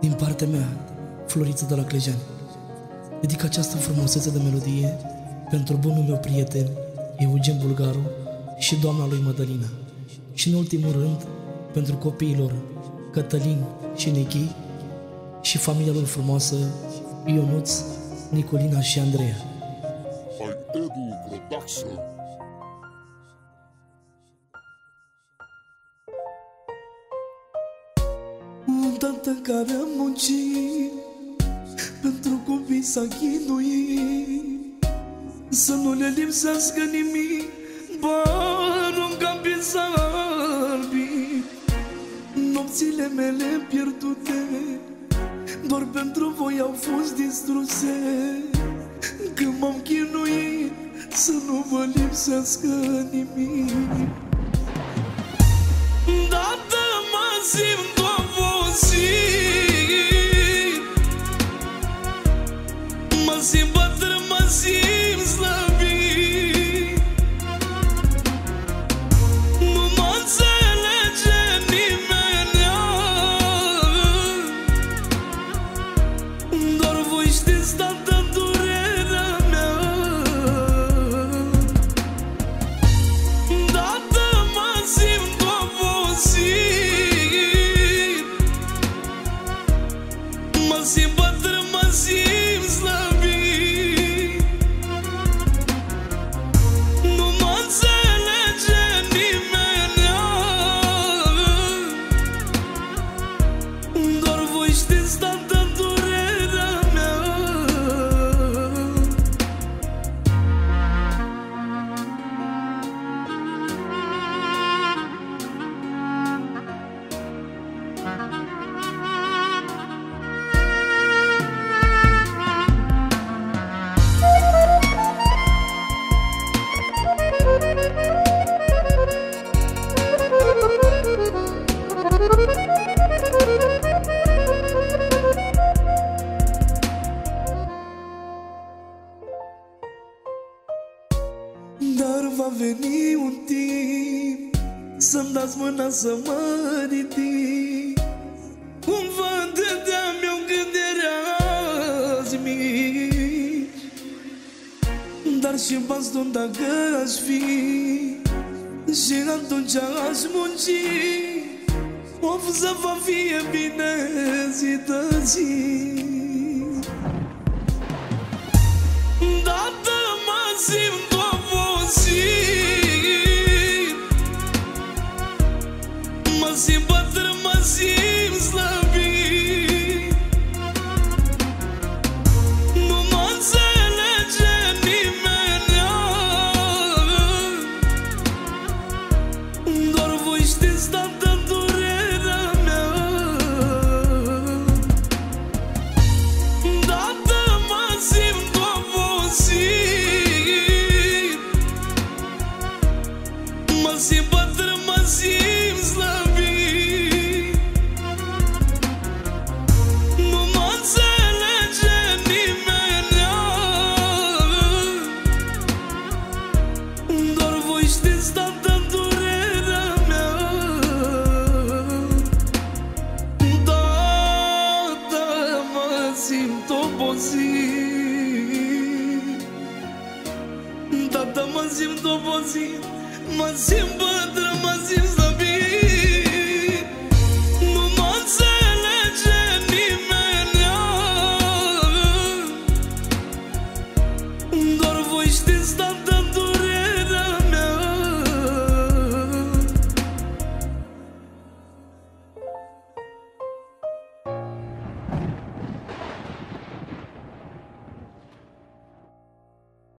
Din partea mea, Floriță de la Clejani, dedic această frumusețe de melodie pentru bunul meu prieten, Eugen Bulgaru și doamna lui Mădălina. Și în ultimul rând, pentru copiilor Cătălin și Nichi și familia lor frumoasă, Ionuț, Nicolina și Andreea. Ai Edu Production. Un tată care a muncit Pentru copii s-a chinuit. Să nu le lipsească nimic Banul ca pe salbi Nopțile mele pierdute Doar pentru voi au fost distruse. Când m-am chinuit Să nu vă lipsească nimic Mă va veni un timp Să-mi dați mâna să mă ridic. Cum vă dădeam eu când erați mici Dar și baston dacă aș fi Și atunci aș munci. Of să vă fie bine zi de zi mă simt bătrân, mă simt slăbit Nu mă înțelege nimeni. Doar voi știți toată durerea mea. Tată, mă simt obosit. Tată, mă simt obosit. Mă simt bătrân, mă simt